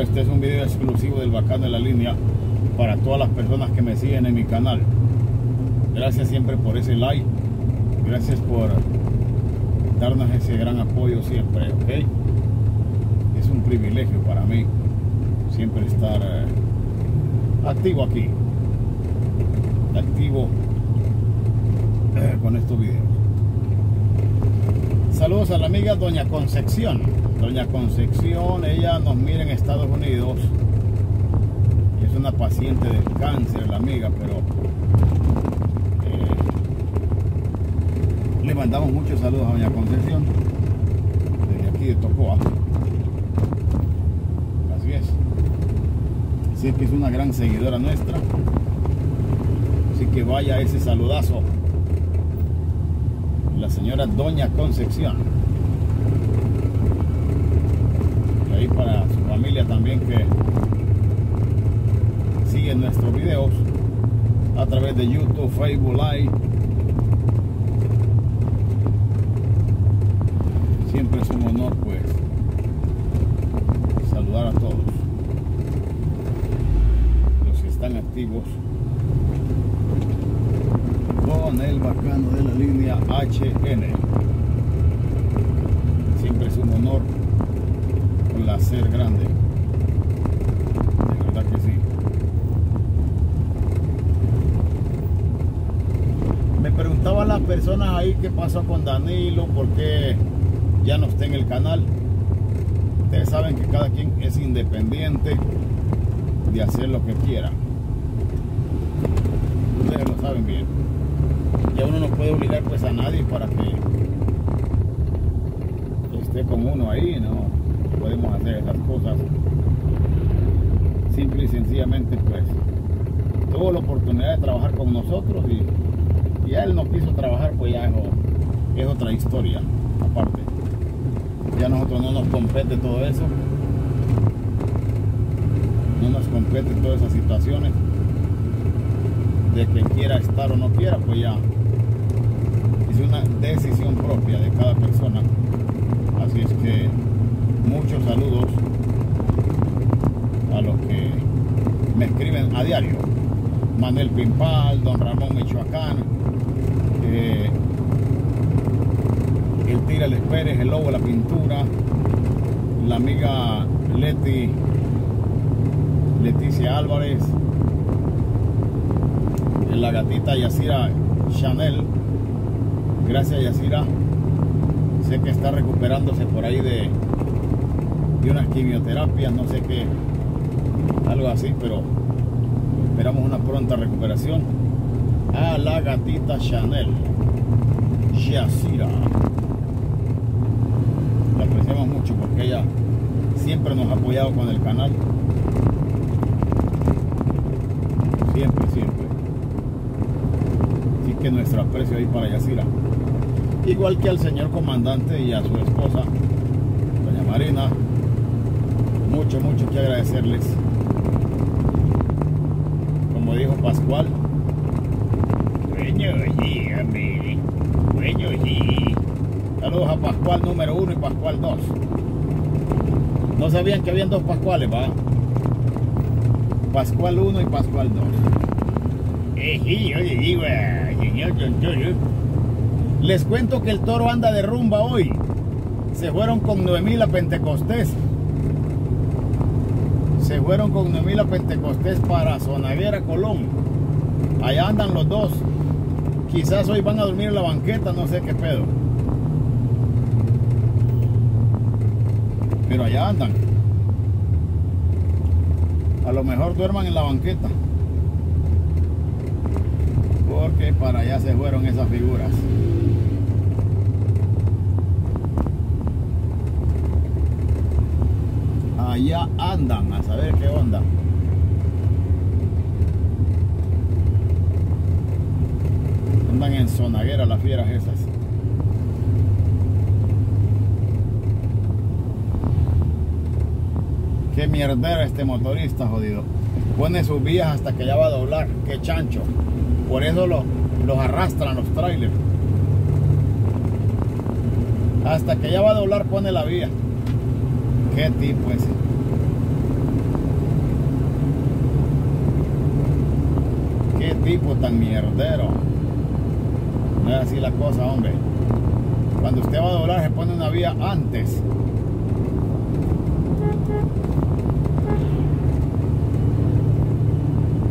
Este es un video exclusivo del Bacán de la Línea para todas las personas que me siguen en mi canal. Gracias siempre por ese like. Gracias por darnos ese gran apoyo siempre. Es un privilegio para mí siempre estar eh, activo aquí. Activo eh, con estos videos. Saludos a la amiga Doña Concepción. Doña Concepción, ella nos mira en Estados Unidos. Es una paciente del cáncer, la amiga, pero eh, le mandamos muchos saludos a Doña Concepción desde aquí de Tocoa. Así es. Que es una gran seguidora nuestra. Así que vaya ese saludazo la señora Doña Concepción. Y ahí para su familia también que sigue nuestros videos a través de YouTube, Facebook Live. Siempre es un honor pues saludar a todos los que están activos con el bacano de la línea HN. Siempre es un honor, placer grande. De verdad que sí. Me preguntaban las personas ahí qué pasó con Danilo, por qué ya no está en el canal. Ustedes saben que cada quien es independiente de hacer lo que quiera. Ustedes lo saben bien ya uno no puede obligar pues a nadie para que esté con uno ahí, no podemos hacer esas cosas. Simple y sencillamente pues tuvo la oportunidad de trabajar con nosotros y ya él no quiso trabajar pues ya es, otra historia aparte. Ya a nosotros no nos compete todo eso. No nos compete todas esas situaciones de que quiera estar o no quiera, pues ya es una decisión propia de cada persona. Así es que muchos saludos a los que me escriben a diario. Manuel Pimpal, Don Ramón Michoacán, eh, el Tira Les Pérez, el Lobo La Pintura, la amiga Leti, Leticia Álvarez, la gatita Yacira Chanel. Gracias Yacira. Sé que está recuperándose por ahí de, de unas quimioterapias, no sé qué, algo así, pero esperamos una pronta recuperación. A la gatita Chanel. Yacira. La apreciamos mucho porque ella siempre nos ha apoyado con el canal. Siempre, siempre que nuestro aprecio ahí para Yacira. Igual que al señor comandante y a su esposa, doña Marina. Mucho, mucho que agradecerles. Como dijo Pascual. Bueno, dígame. Bueno, sí. Saludos a Pascual número uno y Pascual 2. No sabían que habían dos Pascuales, va. Pascual 1 y Pascual 2. Eh, sí, yo le digo a señor Toro. Les cuento que el toro anda de rumba hoy. Se fueron con Noemí a Pentecostés. Se fueron con Noemí a Pentecostés para Zonaguera, Colón. Allá andan los dos. Quizás hoy van a dormir en la banqueta, no sé qué pedo. Pero allá andan. A lo mejor duerman en la banqueta porque para allá se fueron esas figuras. Allá andan a saber qué onda. Andan en Zonaguera las fieras esas. Qué mierdera este motorista, jodido. Pone sus vías hasta que ya va a doblar. Qué chancho. Por eso los, los arrastran los trailers. Hasta que ya va a doblar pone la vía. Qué tipo ese. Tipo tan mierdero. No es así la cosa, hombre. Cuando usted va a doblar se pone una vía antes.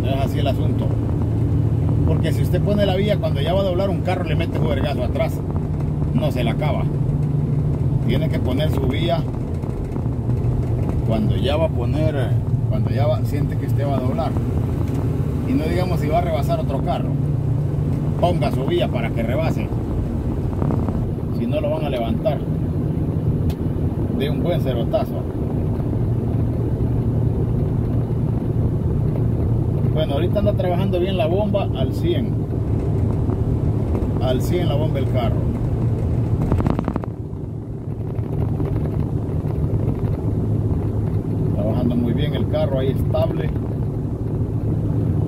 No es así el asunto. Porque si usted pone la vía cuando ya va a doblar un carro le mete su vergazo atrás. No se la acaba. Tiene que poner su vía cuando ya va a poner, cuando ya va, siente que usted va a doblar. Y no digamos si va a rebasar otro carro. Ponga su vía para que rebase. Si no lo van a levantar. De un buen cerotazo. Bueno, ahorita anda trabajando bien la bomba al 100. Al 100 la bomba del carro. Trabajando muy bien el carro ahí estable.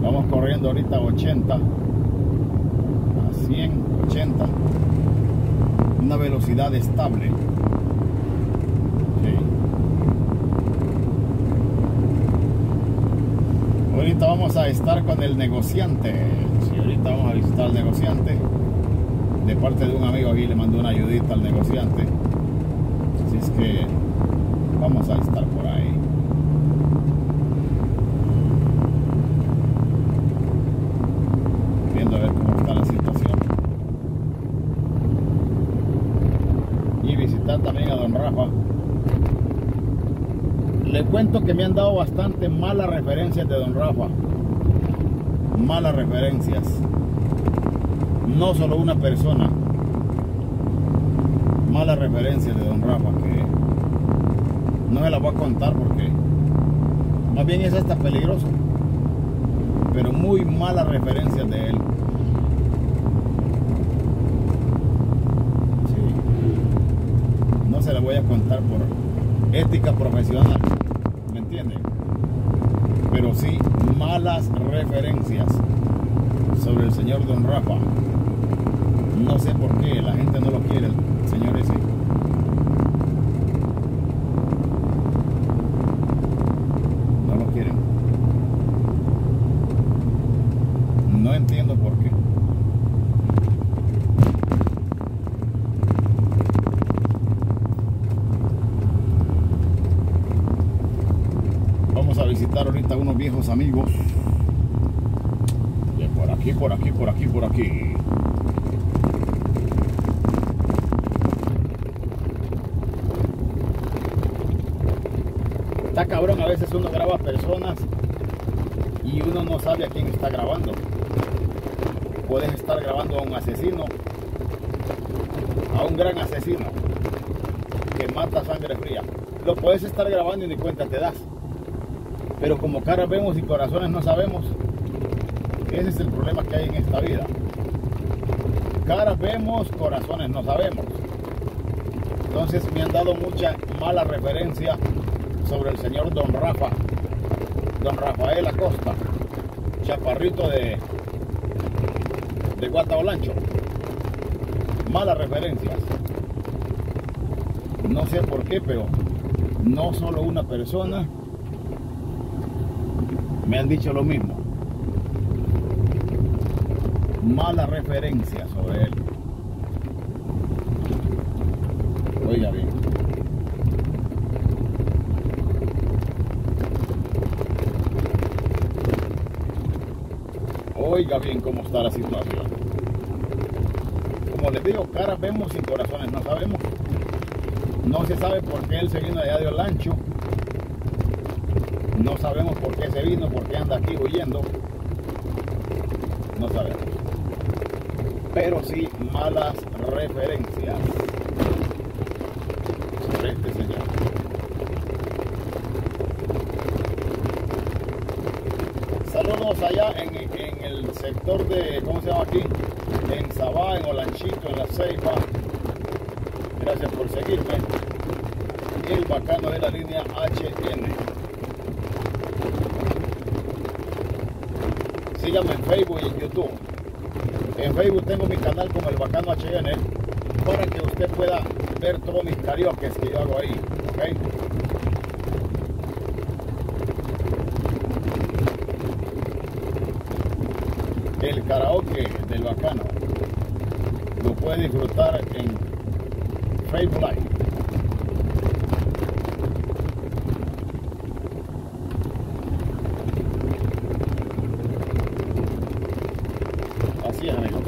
Vamos corriendo ahorita a 80. A 100, 80. Una velocidad estable. ahorita vamos a estar con el negociante. Sí, ahorita vamos a visitar al negociante. De parte de un amigo aquí le mandó una ayudita al negociante. Así es que vamos a estar por ahí. Viendo a ver cómo está la situación. Y visitar también a don Rafa le cuento que me han dado bastante malas referencias de Don Rafa. Malas referencias. No solo una persona. Malas referencias de Don Rafa que no me las voy a contar porque más bien es hasta peligroso. Pero muy malas referencias de él. No se las voy a contar por ética profesional pero sí malas referencias sobre el señor Don Rafa. No sé por qué, la gente no lo quiere, el señor ese. No lo quieren. No entiendo por qué. Ahorita unos viejos amigos. De por aquí, por aquí, por aquí, por aquí. Está cabrón, a veces uno graba personas y uno no sabe a quién está grabando. Puedes estar grabando a un asesino, a un gran asesino que mata sangre fría. Lo puedes estar grabando y ni cuenta te das. Pero como caras vemos y corazones no sabemos, ese es el problema que hay en esta vida. Caras vemos, corazones no sabemos. Entonces me han dado mucha mala referencia sobre el señor Don Rafa, Don Rafael Acosta, chaparrito de, de Guataolancho. Malas referencias. No sé por qué, pero no solo una persona, me han dicho lo mismo. Mala referencia sobre él. Oiga bien. Oiga bien cómo está la situación. Como les digo, caras vemos y corazones no sabemos. No se sabe por qué él se vino allá de Olancho no sabemos por qué se vino, por qué anda aquí huyendo. No sabemos. Pero sí malas referencias sobre este señor. Saludos allá en, el sector de, ¿cómo se llama aquí? En Sabá, en Olanchito, en La Ceiba. Gracias por seguirme. El bacano de la línea HN. Síganme en Facebook y en YouTube. En Facebook tengo mi canal como el Bacano HN para que usted pueda ver todos mis karaoke que yo hago ahí. El el karaoke del bacano. Lo puede disfrutar en Facebook Live. Así es, amigos.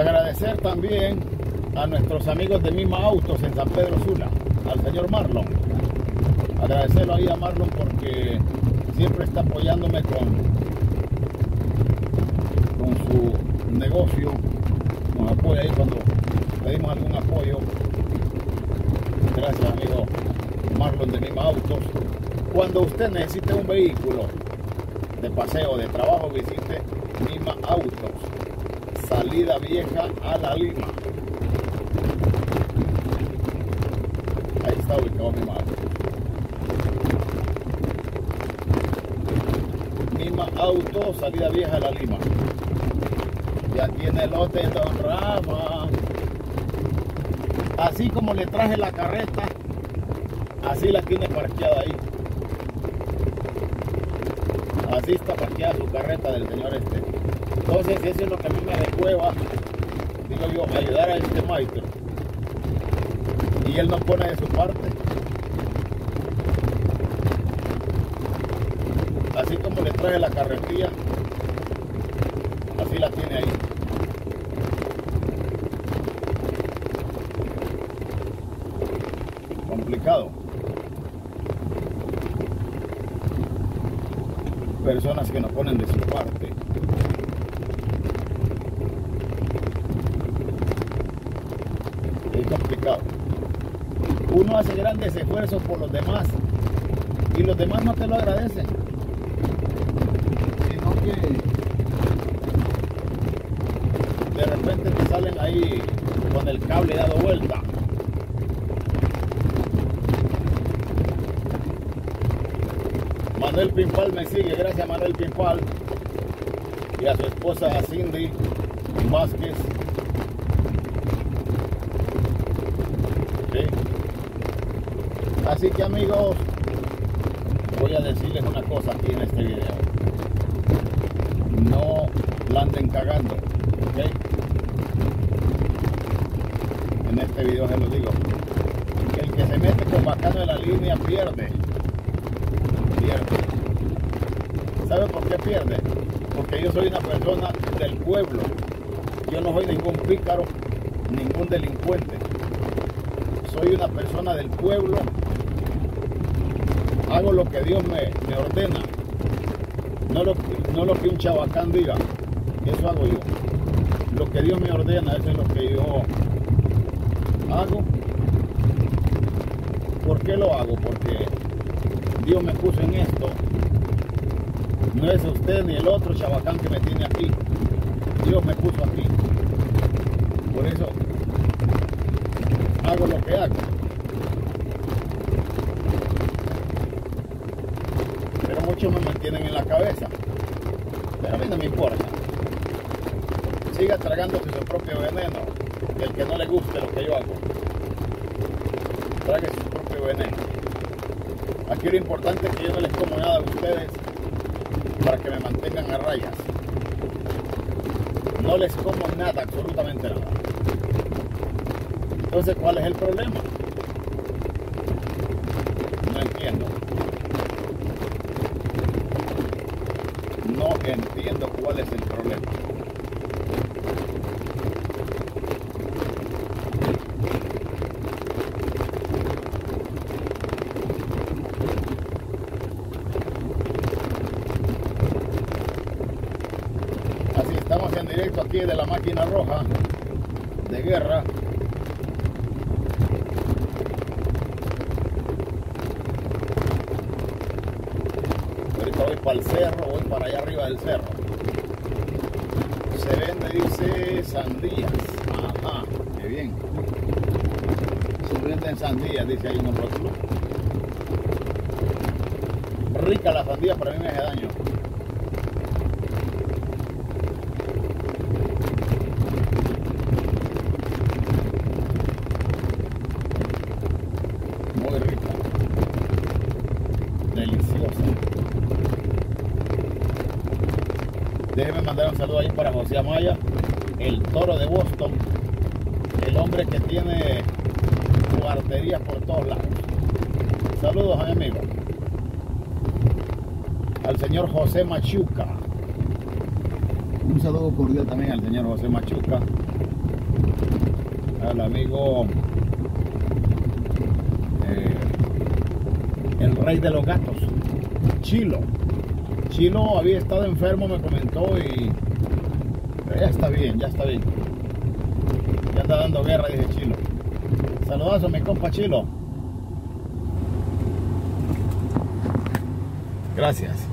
Agradecer también a nuestros amigos de Misma Autos en San Pedro Sula, al señor Marlon. Agradecerlo ahí a Marlon porque siempre está apoyándome con, con su negocio. Nos apoya ahí cuando pedimos algún apoyo. Gracias amigo Marlon de Misma Autos. Cuando usted necesite un vehículo de paseo, de trabajo, visite Misma Autos. Salida vieja a la Lima. Ahí está ubicado Misma Autos. Misma Autos, salida vieja a la Lima. Ya tiene lote Don Rama. Así como le traje la carreta, así la tiene parqueada ahí. Así está parqueada su carreta del señor este. Entonces eso es lo que a mí me recueva, digo yo, ayudar a este maestro. Y él no pone de su parte. Así como le traje la carretilla, así la tiene ahí. Complicado. Personas que no ponen de su parte. Es complicado. Uno hace grandes esfuerzos por los demás y los demás no te lo agradecen. Sino que de repente te salen ahí con el cable dado vuelta. Manuel Pimpal me sigue, gracias Manuel Pimpal y a su esposa Cindy Vázquez. Así que amigos, voy a decirles una cosa aquí en este video. No la anden cagando, ¿ok? En este video se lo digo. El que se mete con bacano en la línea pierde. Pierde. ¿Sabe por qué pierde? Porque yo soy una persona del pueblo. Yo no soy ningún pícaro, ningún delincuente. Soy una persona del pueblo. Hago lo que Dios me, ordena. No lo, no lo que un chabacán diga. Eso hago yo. Lo que Dios me ordena, eso es lo que yo hago. ¿Por qué lo hago? Porque Dios me puso en esto. No es usted ni el otro chabacán que me tiene aquí. Dios me puso aquí. Por eso hago lo que hago. Muchos me mantienen en la cabeza. Pero a mí no me importa. Siga tragándose su propio veneno. El que no le guste lo que yo hago. Trague su propio veneno. Aquí lo importante es que yo no les como nada a ustedes para que me mantengan a rayas. No les como nada, absolutamente nada. Entonces, ¿cuál es el problema? No entiendo. No entiendo cuál es el problema. Así estamos en directo aquí de la máquina roja de guerra. Ahorita voy para el cerro, para allá arriba del cerro. Se vende, dice, sandías. Ajá, qué bien. Se venden sandías, dice ahí un. Rica la sandía, pero a mí me hace daño. Muy rica. Deliciosa. Déjeme mandar un saludo ahí para José Amaya, el toro de Boston, el hombre que tiene artería por todos lados. Saludos a mi amigo. Al señor José Machuca. Un saludo cordial también al señor José Machuca. Al amigo eh, el rey de los gatos, Chilo. Chilo había estado enfermo, me comentó y ya está bien, ya está bien. Ya está dando guerra, dije Chilo. Saludazo mi compa Chilo. Gracias.